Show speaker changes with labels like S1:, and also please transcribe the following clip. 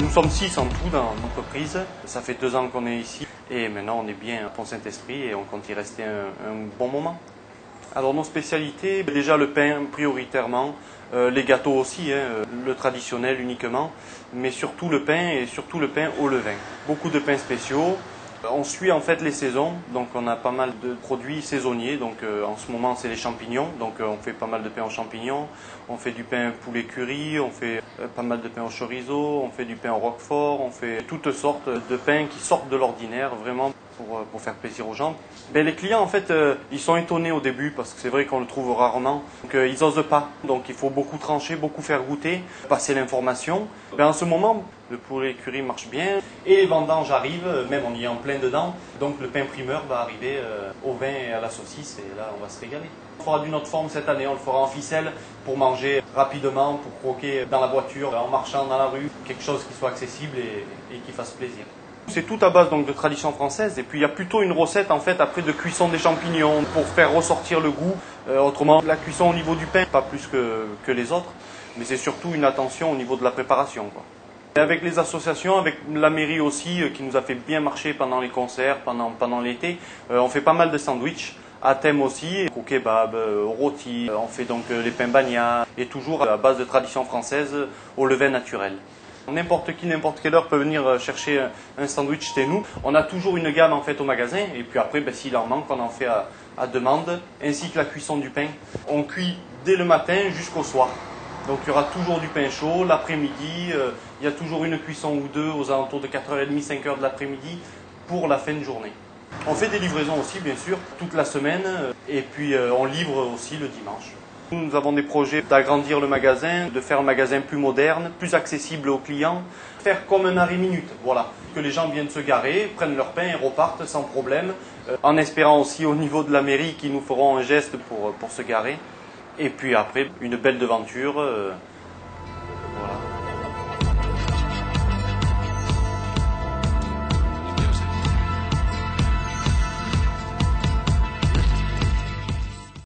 S1: Nous sommes six en tout dans l'entreprise. Ça fait deux ans qu'on est ici et maintenant on est bien à Pont-Saint-Esprit et on compte y rester un, bon moment. Alors nos spécialités, déjà le pain prioritairement, euh, les gâteaux aussi, hein, le traditionnel uniquement, mais surtout le pain et surtout le pain au levain. Beaucoup de pains spéciaux. On suit en fait les saisons, donc on a pas mal de produits saisonniers. Donc euh, en ce moment c'est les champignons, donc euh, on fait pas mal de pain aux champignons. On fait du pain poulet curry, on fait euh, pas mal de pain au chorizo, on fait du pain au roquefort, on fait toutes sortes de pains qui sortent de l'ordinaire, vraiment pour, euh, pour, faire plaisir aux gens. Ben, les clients, en fait, euh, ils sont étonnés au début parce que c'est vrai qu'on le trouve rarement. Donc, euh, ils n'osent pas. Donc, il faut beaucoup trancher, beaucoup faire goûter, passer l'information. Ben, en ce moment, le poulet curry marche bien et les vendanges arrivent, même on y en plein dedans. Donc, le pain primeur va arriver au vin et à la saucisse et là, on va se régaler. On fera d'une autre forme cette année, on le fera en ficelle pour manger rapidement, pour croquer dans la voiture, en marchant dans la rue, quelque chose qui soit accessible et qui fasse plaisir. C'est tout à base donc de tradition française et puis il y a plutôt une recette en fait après de cuisson des champignons pour faire ressortir le goût. Euh, autrement, la cuisson au niveau du pain, pas plus que, que les autres, mais c'est surtout une attention au niveau de la préparation. Quoi. Et avec les associations, avec la mairie aussi euh, qui nous a fait bien marcher pendant les concerts, pendant, pendant l'été, euh, on fait pas mal de sandwichs à thème aussi, au kebab, au rôti, on fait donc les pains bagnas et toujours à base de tradition française au levain naturel. N'importe qui, n'importe quelle heure peut venir euh, chercher un sandwich chez nous. On a toujours une gamme en fait au magasin et puis après, ben, s'il en manque, on en fait à, demande, ainsi que la cuisson du pain. On cuit dès le matin jusqu'au soir. Donc il y aura toujours du pain chaud, l'après-midi, euh, il y a toujours une cuisson ou deux aux alentours de 4h30, 5h de l'après-midi pour la fin de journée. On fait des livraisons aussi, bien sûr, toute la semaine euh, et puis euh, on livre aussi le dimanche. Nous avons des projets d'agrandir le magasin, de faire un magasin plus moderne, plus accessible aux clients, faire comme un arrêt minute, voilà, que les gens viennent se garer, prennent leur pain et repartent sans problème, euh, en espérant aussi au niveau de la mairie qu'ils nous feront un geste pour, se garer. Et puis après, une belle devanture. Euh,